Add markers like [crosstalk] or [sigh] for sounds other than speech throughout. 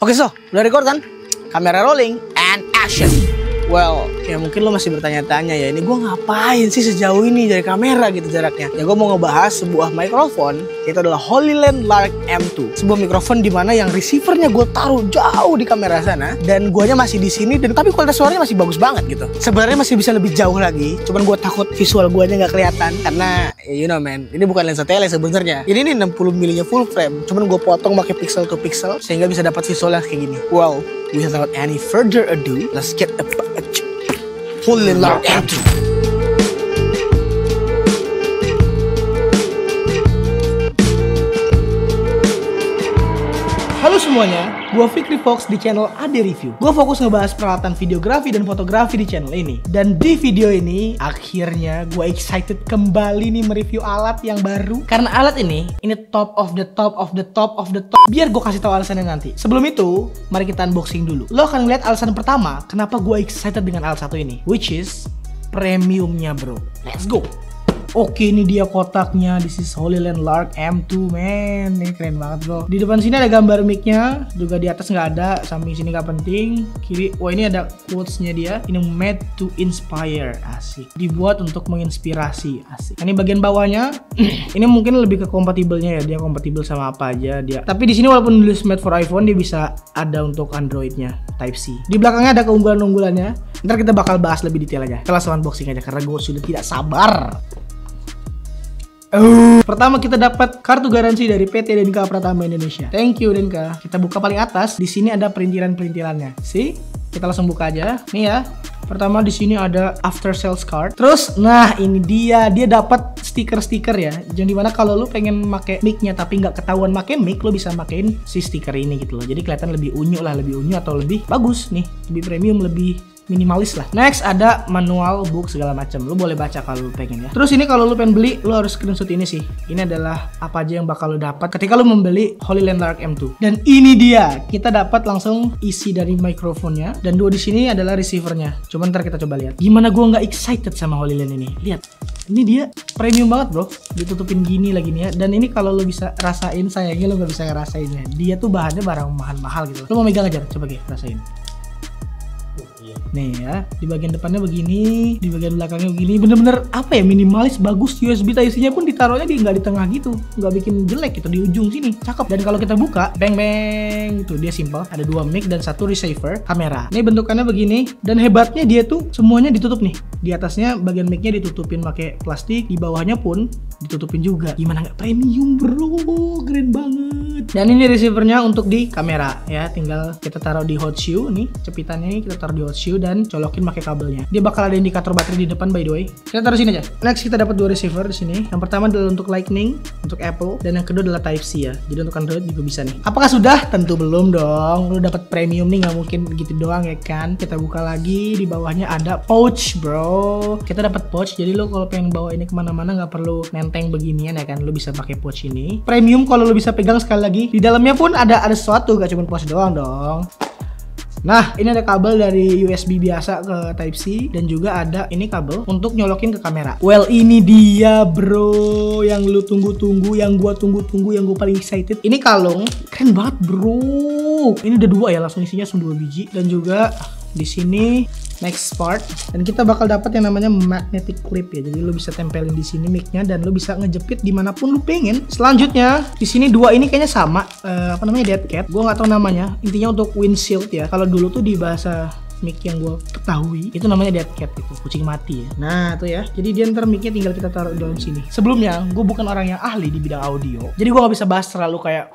Oke so, udah record kan? Kamera rolling and action. Well, ya mungkin lo masih bertanya-tanya ya, ini gue ngapain sih sejauh ini dari kamera gitu jaraknya? Ya gue mau ngebahas sebuah mikrofon, yaitu adalah Holyland Lark M2. Sebuah mikrofon di mana yang receivernya gue taruh jauh di kamera sana, dan guanya masih di sini, dan tapi kualitas suaranya masih bagus banget gitu. Sebenarnya masih bisa lebih jauh lagi, cuman gue takut visual guanya nggak kelihatan karena ya you know man, ini bukan lensa tele sebenarnya. Ini nih 60 mm full frame, cuman gue potong pakai pixel to pixel sehingga bisa dapat visualnya kayak gini. Well, without any further ado, let's get a Holy Lord M2. Halo semuanya, gue Fikri Fox di channel Ade Review. Gue fokus ngebahas peralatan videografi dan fotografi di channel ini. Dan di video ini, akhirnya gue excited kembali nih mereview alat yang baru. Karena alat ini, ini top of the top of the top of the top. Biar gue kasih tahu alasannya nanti. Sebelum itu, mari kita unboxing dulu. Lo akan ngeliat alasan pertama, kenapa gue excited dengan alat satu ini. Which is, premiumnya bro. Let's go! Oke ini dia kotaknya. This is Holyland Lark M2 man. Ini keren banget bro. Di depan sini ada gambar micnya. Juga di atas nggak ada. Samping sini nggak penting. Kiri Wah ini ada quotesnya dia. Ini made to inspire. Asik. Dibuat untuk menginspirasi. Asik. Ini bagian bawahnya. [clears throat] Ini mungkin lebih ke kompatibelnya ya. Dia kompatibel sama apa aja dia. Tapi di sini walaupun nulis made for iPhone Dia bisa ada untuk Androidnya. Type C. Di belakangnya ada keunggulan-unggulannya. Ntar kita bakal bahas lebih detail aja. Kita langsung unboxing aja Karena gue sudah tidak sabar Oh. Pertama kita dapat kartu garansi dari PT Denka Pratama Indonesia. Thank you Denka. Kita buka paling atas. Di sini ada perintilan-perintilannya. See? Kita langsung buka aja. Nih ya. Pertama di sini ada after sales card. Terus, nah ini dia, dia dapat stiker-stiker ya. Jadi di mana kalau lu pengen make mic-nya tapi nggak ketahuan make mic, lu bisa makein si stiker ini gitu loh. Jadi kelihatan lebih unyu lah, lebih unyu atau lebih bagus nih, lebih premium, lebih minimalis lah. Next ada manual book segala macam. Lu boleh baca kalau lu pengen ya. Terus ini kalau lu pengen beli, lu harus screenshot ini sih. Ini adalah apa aja yang bakal lu dapat ketika lu membeli Holyland Lark M2. Dan ini dia, kita dapat langsung isi dari mikrofonnya dan dua di sini adalah receivernya. Coba ntar kita coba lihat. Gimana gua nggak excited sama Holyland ini? Lihat. Ini dia premium banget bro Ditutupin gini lagi nih ya Dan ini kalau lo bisa rasain sayangnya lo gak bisa ngerasainnya Dia tuh bahannya barang mahal-mahal gitu Lo mau megang aja coba gue rasain Nih ya, di bagian depannya begini, di bagian belakangnya begini, bener-bener apa ya minimalis, bagus USB Type-C-nya pun ditaruhnya di nggak di tengah gitu, nggak bikin jelek gitu di ujung sini, cakep. Dan kalau kita buka, bang bang gitu, dia simple, ada dua mic dan satu receiver kamera. Ini bentukannya begini, dan hebatnya dia tuh semuanya ditutup nih. Di atasnya bagian mic-nya ditutupin pakai plastik, di bawahnya pun ditutupin juga. Gimana nggak premium bro, keren banget. Dan ini receivernya untuk di kamera ya, tinggal kita taruh di hot shoe nih, cepitannya ini kita taruh di hot shoe dan colokin pakai kabelnya. Dia bakal ada indikator baterai di depan by the way. Kita taruh sini aja. Next kita dapat dua receiver di sini. Yang pertama adalah untuk Lightning untuk Apple dan yang kedua adalah Type C ya. Jadi untuk Android juga bisa nih. Apakah sudah? Tentu belum dong. Lu dapat premium nih nggak mungkin gitu doang ya kan. Kita buka lagi di bawahnya ada pouch bro. Kita dapat pouch jadi lu kalau pengen bawa ini ke mana-mana nggak perlu nenteng beginian ya kan. Lu bisa pakai pouch ini. Premium kalau lu bisa pegang sekali lagi. Di dalamnya pun ada ada sesuatu gak cuma pouch doang dong. Nah, ini ada kabel dari USB biasa ke Type C dan juga ada ini kabel untuk nyolokin ke kamera. Well, ini dia bro yang lu tunggu-tunggu, yang gua tunggu-tunggu, yang gua paling excited. Ini kalung keren banget bro. Ini udah dua ya, langsung isinya langsung biji dan juga di sini next part. Dan kita bakal dapat yang namanya magnetic clip ya. Jadi lo bisa tempelin di sini micnya dan lo bisa ngejepit di mana pun lo pengen. Selanjutnya di sini dua ini kayaknya sama uh, apa namanya dead cat. Gue nggak tahu namanya. Intinya untuk windshield ya. Kalau dulu tuh di bahasa mic yang gue ketahui itu namanya dead cat itu kucing mati ya. Nah tuh ya. Jadi dia ntar micnya tinggal kita taruh di dalam sini. Sebelumnya gue bukan orang yang ahli di bidang audio. Jadi gue nggak bisa bahas terlalu kayak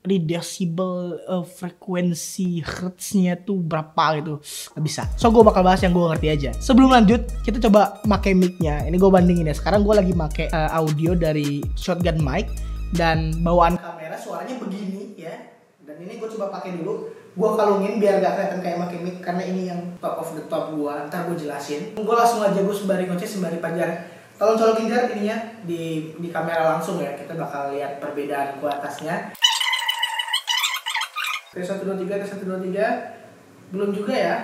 di uh, frekuensi hertznya tuh berapa gitu. Nggak bisa. So gue bakal bahas yang gue ngerti aja. Sebelum lanjut kita coba make micnya. Ini gue bandingin ya. Sekarang gue lagi make uh, audio dari shotgun mic dan bawaan kamera suaranya begini ya. Dan ini gue coba pakai dulu. Gue kalungin biar gak kelihatan kayak make mic karena ini yang top of the top gue ntar gue jelasin. Gue langsung aja gue sembari ngoceh sembari pajar tolong colokin jarak ininya di di kamera langsung ya. Kita bakal lihat perbedaan kualitasnya Tes 1, 2, 3, tes 1, 2, 3 Belum juga ya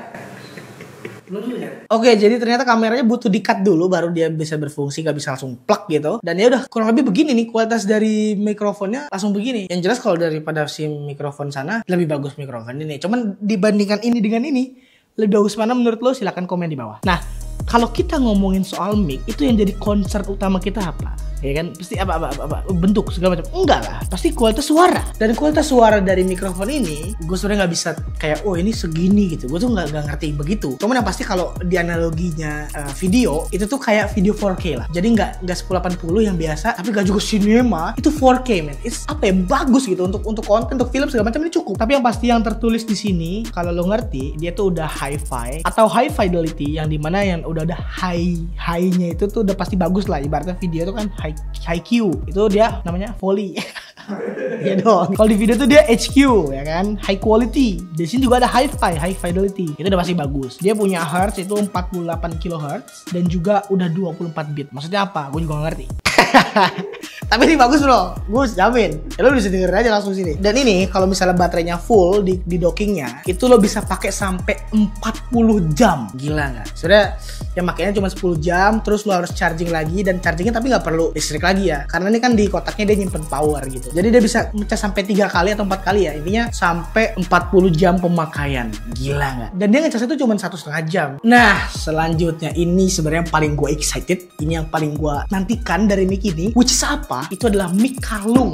Oke, jadi ternyata kameranya butuh di-cut dulu baru dia bisa berfungsi, gak bisa langsung plug gitu. Dan ya udah kurang lebih begini nih kualitas dari mikrofonnya langsung begini. Yang jelas kalau daripada si mikrofon sana lebih bagus mikrofon ini. Cuman dibandingkan ini dengan ini, lebih bagus mana menurut lo? Silahkan komen di bawah. Nah, kalau kita ngomongin soal mic, itu yang jadi concern utama kita apa? Ya kan? Pasti apa apa apa, apa bentuk segala macam. Enggak lah pasti kualitas suara. Dan kualitas suara dari mikrofon ini gue sebenarnya nggak bisa kayak oh ini segini gitu. Gue tuh nggak ngerti begitu. Cuman yang pasti kalau di analoginya uh, video itu tuh kayak video 4K lah. Jadi nggak nggak 1080 yang biasa tapi gak juga cinema itu 4K man It's apa ya bagus gitu untuk untuk konten untuk film segala macam ini cukup. Tapi yang pasti yang tertulis di sini kalau lo ngerti dia tuh udah hi-fi atau high fidelity yang di mana yang udah ada high high-nya itu tuh udah pasti bagus lah. Ibaratnya video itu kan high high Q itu dia namanya volley [laughs] ya dong. Kalau di video tuh dia HQ ya kan, high quality. Di sini juga ada hi-fi, high fidelity. Itu udah pasti bagus. Dia punya hertz itu 48 kHz dan juga udah 24 bit. Maksudnya apa? Gue juga gak ngerti. [laughs] Tapi ini bagus bro, gue jamin. Ya, lo bisa denger aja langsung sini. Dan ini kalau misalnya baterainya full di, di dockingnya, itu lo bisa pakai sampai 40 jam. Gila nggak? Sudah, yang makanya cuma 10 jam, terus lo harus charging lagi dan chargingnya tapi nggak perlu listrik lagi ya. Karena ini kan di kotaknya dia nyimpen power gitu. Jadi dia bisa ngecas sampai tiga kali atau empat kali ya. Intinya sampai 40 jam pemakaian. Gila nggak? Dan dia ngecas itu cuma satu setengah jam. Nah, selanjutnya ini sebenarnya paling gue excited. Ini yang paling gue nantikan dari mic ini. Which is apa? Itu adalah mic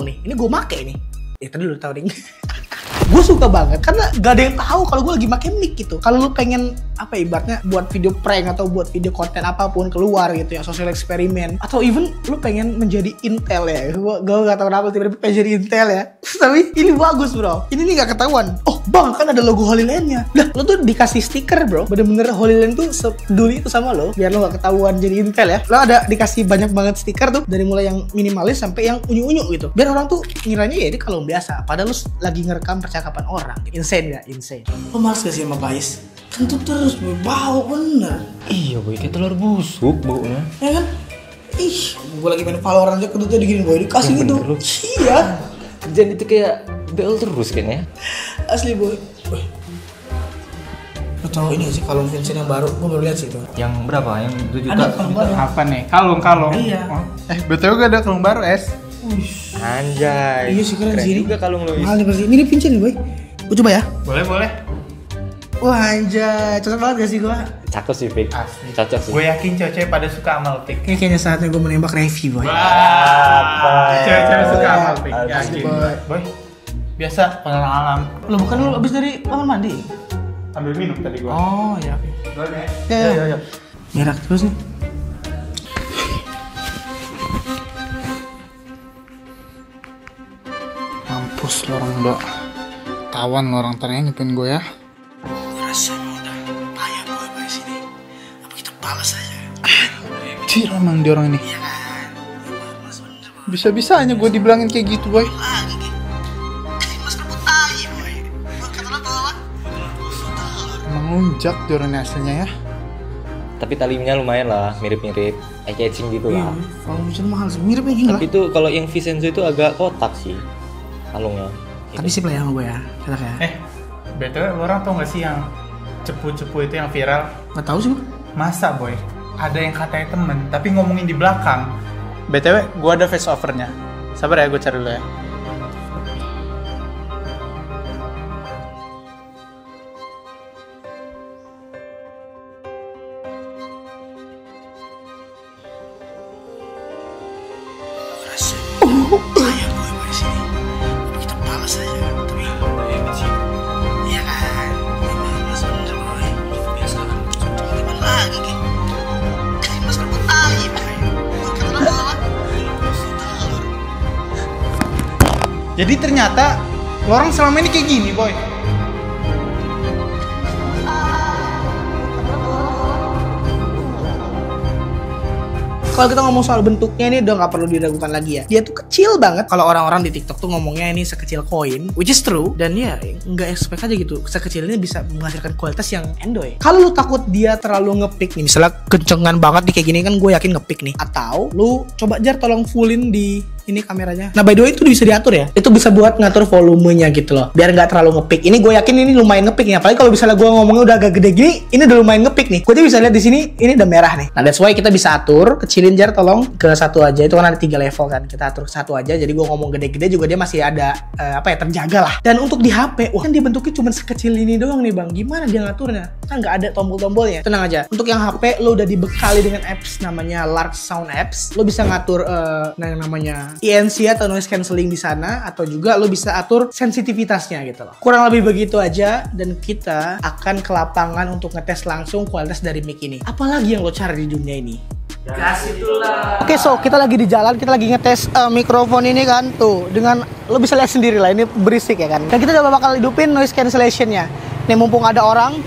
nih. Ini gue make nih. Ya tadi lu tau ding. [laughs] gue suka banget karena gak ada yang tahu kalau gue lagi pakai mic gitu. Kalau lu pengen apa ya, ibaratnya buat video prank atau buat video konten apa pun keluar gitu ya sosial eksperimen atau even lu pengen menjadi intel ya. Gue gak tahu kenapa tiba-tiba pengen jadi intel ya. [laughs] Tapi ini bagus bro. Ini nih gak ketahuan. Oh bang kan ada logo Holy Land-nya. Lah lu tuh dikasih stiker bro. Bener-bener Holy Land tuh peduli itu sama lo biar lo gak ketahuan jadi intel ya. Lo ada dikasih banyak banget stiker tuh dari mulai yang minimalis sampai yang unyu-unyu gitu. Biar orang tuh ngiranya ya ini kalau biasa. Padahal lu lagi ngerekam percakapan orang insane gak insane lo males gak sih sama Bais kentut terus boy bau bener Iya boy, kayak telur busuk baunya. ya kan ih gue lagi main Valorant aja kentutnya digini boy dikasih Yang gitu bener iya Kerjaan itu kayak BL terus kayaknya. asli boy Wih. lo tau ini sih kalung Vincent yang baru gue baru lihat sih itu Yang berapa? Yang 2 juta? ada kalung baru Apa nih? Kalung, kalung. Iya. Oh. Eh, betul gak ada kalung baru, Es? Wih, Anjay. Iya sih, keren sih ini. juga kalung lu. Mahal nih pasti nih boy gue coba ya Boleh, boleh. wah anjay cocok banget gak sih gue Cakep sih, Fik. Asli. Cocok sih. Gue yakin cewek-cewek pada suka sama lo, Tik. ini kayaknya saatnya gue menembak Revi boy Apa? Cewek-cewek suka sama lo, Tik. Asli, Yakin. Boy. Boy, biasa pengalaman. lo bukan lo abis dari kamar mandi Ambil minum tadi gue. oh ya oke Boleh. ya ya ya merah terus nih Lo orang dok Tawan lo orang ternyata nyepin gue ya. Gue rasa udah payah boy boy sini. Apa kita balas aja? Cir emang dia orang ini. Iya kan? Bisa-bisanya gue dibilangin kayak gitu boy. Emang lunjak dia orang ini aslinya ya. Tapi talinya lumayan lah, mirip-mirip. Eye catching gitu iya lah. kalau Vincent mahal gini lah. Tapi itu kalau yang Vincenzo itu agak kotak sih kalungnya. tapi sip lah ya sama gue ya kata kayak Eh, BTW lo orang tau gak sih yang cepu-cepu itu yang viral? nggak tahu sih Masa, Boy? Ada yang katanya temen, tapi ngomongin di belakang. BTW, gue ada face overnya. Sabar ya, gue cari dulu ya. Jadi ternyata orang selama ini kayak gini, Boy. Kalau kita ngomong soal bentuknya ini udah nggak perlu diragukan lagi ya. Dia tuh kecil banget. Kalau orang-orang di TikTok tuh ngomongnya ini sekecil koin, which is true. Dan ya nggak expect aja gitu. Sekecil ini bisa menghasilkan kualitas yang endoy. Kalau lu takut dia terlalu ngepick nih, misalnya kencengan banget nih kayak gini kan gue yakin ngepick nih. Atau lu coba jar tolong fullin di ini kameranya. Nah by the way itu bisa diatur ya. Itu bisa buat ngatur volumenya gitu loh. Biar nggak terlalu ngepick. Ini gue yakin ini lumayan ngepick nih. Apalagi kalau misalnya gue ngomongnya udah agak gede gini, ini udah lumayan ngepick nih. Gue bisa lihat di sini ini udah merah nih. Nah that's why kita bisa atur. Kecilin jar tolong ke satu aja. Itu kan ada tiga level kan. Kita atur ke satu aja. Jadi gue ngomong gede-gede juga dia masih ada eh, apa ya terjaga lah. Dan untuk di HP, wah kan dia bentuknya cuma sekecil ini doang nih bang. Gimana dia ngaturnya? Kan nggak ada tombol-tombolnya. Tenang aja. Untuk yang HP lo udah dibekali dengan apps namanya Lark Sound Apps. Lo bisa ngatur eh, nah yang namanya ENC atau noise cancelling di sana atau juga lo bisa atur sensitivitasnya gitu loh. Kurang lebih begitu aja dan kita akan ke lapangan untuk ngetes langsung kualitas dari mic ini. Apalagi yang lo cari di dunia ini? Oke, so kita lagi di jalan, kita lagi ngetes eh, mikrofon ini kan tuh dengan lo bisa lihat sendiri lah ini berisik ya kan. Dan kita udah bakal hidupin noise cancellationnya. Nih mumpung ada orang,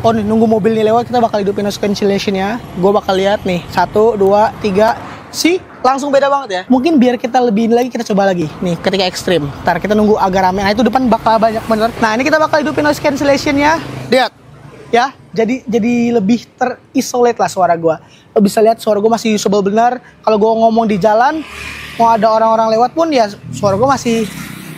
oh nih nunggu mobil nih lewat kita bakal hidupin noise cancellationnya. Gue bakal lihat nih satu, dua, tiga, si langsung beda banget ya. Mungkin biar kita lebih ini lagi kita coba lagi. Nih ketika ekstrim. Ntar kita nunggu agak rame. Nah itu depan bakal banyak bener. Nah ini kita bakal hidupin noise cancellationnya. Lihat. Ya jadi jadi lebih terisolate lah suara gua. Lo bisa lihat suara gua masih usable benar kalau gua ngomong di jalan mau ada orang-orang lewat pun ya suara gua masih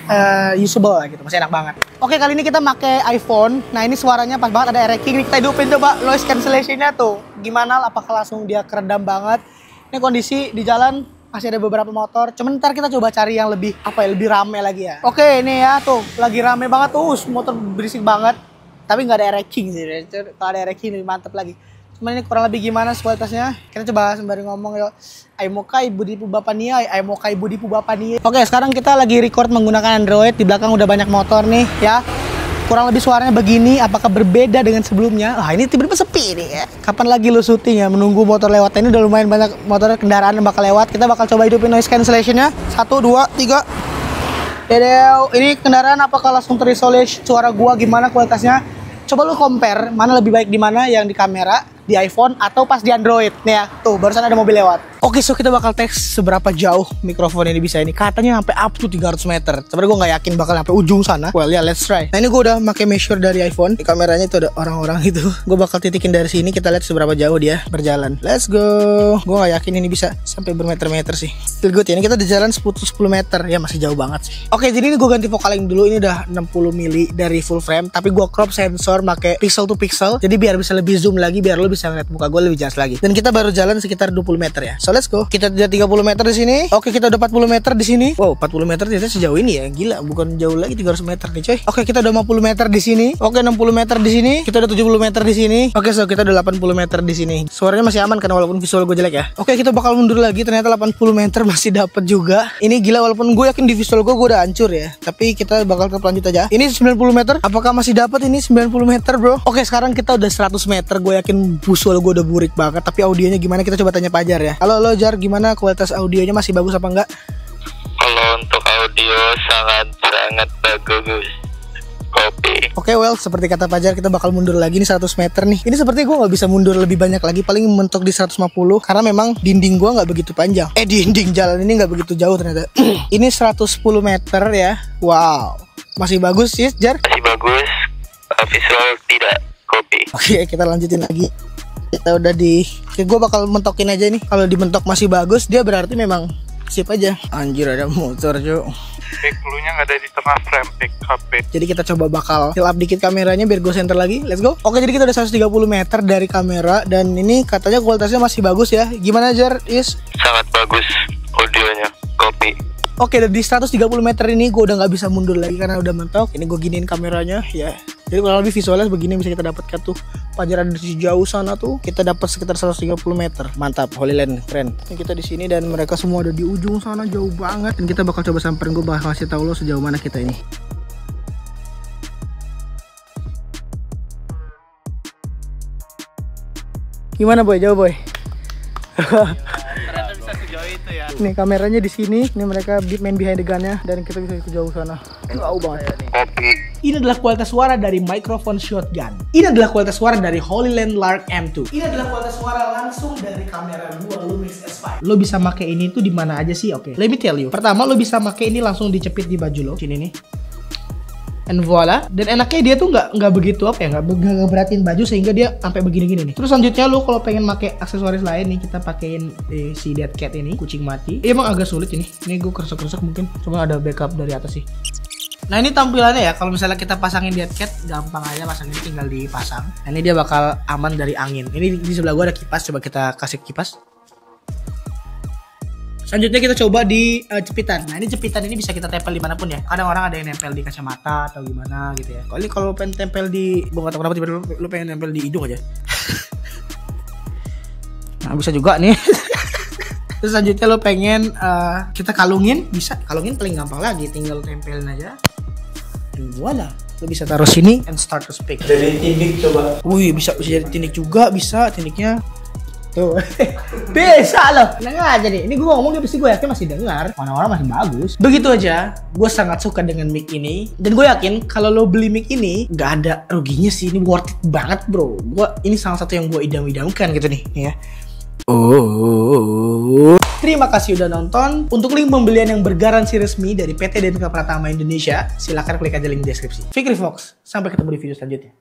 eh, usable lah gitu. Masih enak banget. Oke kali ini kita pakai iPhone. Nah ini suaranya pas banget. Ada ereking kita hidupin coba noise cancellationnya tuh. Gimana apakah langsung dia keredam banget ini kondisi di jalan masih ada beberapa motor. Cuman ntar kita coba cari yang lebih apa ya lebih rame lagi ya. Oke ini ya tuh lagi rame banget. Tuh motor berisik banget. Tapi nggak ada ereking sih kalau ada ereking lebih mantep lagi. Cuman ini kurang lebih gimana kualitasnya? Kita coba sembari ngomong yuk. Aimokai Budipu Bapania Aimokai Budipu Bapania oke sekarang kita lagi record menggunakan Android. Di belakang udah banyak motor nih ya kurang lebih suaranya begini apakah berbeda dengan sebelumnya? Wah ini tiba-tiba sepi nih ya. Kapan lagi lu syuting ya? Menunggu motor lewat. Ini udah lumayan banyak motor kendaraan yang bakal lewat. Kita bakal coba hidupin noise cancellationnya. Satu dua tiga. Dedeo, ini kendaraan apakah langsung terisolasi suara gua gimana kualitasnya? Coba lu compare mana lebih baik di mana? Yang di kamera di iPhone atau pas di Android nih ya. Tuh, barusan ada mobil lewat. Oke, so kita bakal tes seberapa jauh mikrofon ini bisa ini. Katanya sampai up to 300 meter. Sebenarnya gue nggak yakin bakal sampai ujung sana. Well, ya yeah, let's try. Nah, ini gue udah pakai measure dari iPhone. Di kameranya itu ada orang-orang itu. [laughs] Gue bakal titikin dari sini, kita lihat seberapa jauh dia berjalan. Let's go. Gue nggak yakin ini bisa sampai bermeter-meter sih. Still good ya. Ini kita di jalan 10 10 meter. Ya masih jauh banget sih. Oke, jadi ini gue ganti vocaling dulu. Ini udah 60 mili dari full frame, tapi gue crop sensor pakai pixel to pixel. Jadi biar bisa lebih zoom lagi, biar lo bisa ngeliat muka gue lebih jelas lagi. Dan kita baru jalan sekitar 20 meter ya. So let's go. Kita udah 30 meter di sini. Oke, kita udah 40 meter di sini. Wow, 40 meter ternyata sejauh ini ya. Gila, bukan jauh lagi 300 meter nih, coy. Oke, kita udah 50 meter di sini. Oke, 60 meter di sini. Kita udah 70 meter di sini. Oke, so kita udah 80 meter di sini. Suaranya masih aman kan walaupun visual gue jelek ya. Oke, kita bakal mundur lagi. Ternyata 80 meter masih dapat juga. Ini gila walaupun gue yakin di visual gue gue udah hancur ya. Tapi kita bakal tetap lanjut aja. Ini 90 meter. Apakah masih dapat ini 90 meter, Bro? Oke, sekarang kita udah 100 meter. Gue yakin visual gue udah burik banget. Tapi audionya gimana? Kita coba tanya Pajar ya. Halo, lo Jar, gimana kualitas audionya masih bagus apa enggak? Kalau untuk audio sangat sangat bagus. Kopi. Oke, well, seperti kata Pajar, kita bakal mundur lagi nih 100 meter nih. Ini seperti gue nggak bisa mundur lebih banyak lagi, paling mentok di 150 karena memang dinding gue nggak begitu panjang. Eh, dinding jalan ini nggak begitu jauh ternyata. [clears throat] ini 110 meter ya. Wow, masih bagus sih, Jar. Masih bagus. Visual tidak. Kopi. Oke, kita lanjutin lagi. Kita udah di, gue bakal mentokin aja nih. Kalau dimentok masih bagus, dia berarti memang sip aja. Anjir ada motor, cuy. Pick nya nggak ada di tengah frame pick HP. Jadi kita coba bakal fill up dikit kameranya biar gue center lagi. Let's go. Oke, jadi kita udah 130 meter dari kamera dan ini katanya kualitasnya masih bagus ya. Gimana Jar? Is? Sangat bagus audionya. Kopi. Oke, dan di 130 meter ini gue udah nggak bisa mundur lagi karena udah mentok. Ini gue giniin kameranya, ya. Jadi kalau lebih visualnya begini bisa kita dapatkan tuh pajaran dari jauh sana tuh kita dapat sekitar 130 meter. Mantap, Holy Land, keren. Ini kita di sini dan mereka semua ada di ujung sana jauh banget. Dan kita bakal coba samperin gue bakal kasih tahu lo sejauh mana kita ini. Gimana boy, jauh boy? [laughs] Nih kameranya di sini, ini mereka main behind the gun-nya dan kita bisa ke jauh sana. Jauh banget. Kopi. Ini adalah kualitas suara dari microphone shotgun. Ini adalah kualitas suara dari Holy Land Lark M2. Ini adalah kualitas suara langsung dari kamera gua Lumix S5. Lo bisa make ini tuh di mana aja sih? Oke, let me tell you. Pertama lo bisa make ini langsung dicepit di baju lo. Sini nih. And voila. Dan enaknya dia tuh nggak nggak begitu apa ya nggak nggak ngeberatin baju sehingga dia sampai begini-gini nih. Terus selanjutnya lu kalau pengen pakai aksesoris lain nih kita pakein eh, si dead cat ini kucing mati. Eh, emang agak sulit ini. Ini gue keresek-keresek mungkin. Cuma ada backup dari atas sih. Nah ini tampilannya ya, kalau misalnya kita pasangin dead cat, gampang aja pasangin tinggal dipasang. Nah, ini dia bakal aman dari angin. Ini di sebelah gua ada kipas, coba kita kasih kipas. Selanjutnya kita coba di eh, jepitan. Nah ini jepitan ini bisa kita tempel di mana pun ya. Kadang orang ada yang nempel di kacamata atau gimana gitu ya. Kalau ini kalau pengen tempel di, gua nggak tahu kenapa tiba-tiba lu, lu pengen nempel di hidung aja. [laughs] nah bisa juga nih. [laughs] Terus selanjutnya lo pengen eh, kita kalungin, bisa. Kalungin paling gampang lagi, tinggal tempelin aja. Dan voila, lo bisa taruh sini and start to speak. Jadi tindik coba. Wih, bisa bisa jadi tindik juga, bisa tindiknya. Tuh. [laughs] bisa loh. Tenang aja nih. Ini gue ngomong dia pasti gue yakin masih dengar. Orang-orang masih bagus. Begitu aja. Gue sangat suka dengan mic ini. Dan gue yakin kalau lo beli mic ini nggak ada ruginya sih. Ini worth it banget bro. Gue ini salah satu yang gue idam-idamkan gitu nih. ya. Oh. Terima kasih udah nonton. Untuk link pembelian yang bergaransi resmi dari PT DNK Pratama Indonesia, silahkan klik aja link deskripsi. Fikri Fox, sampai ketemu di video selanjutnya.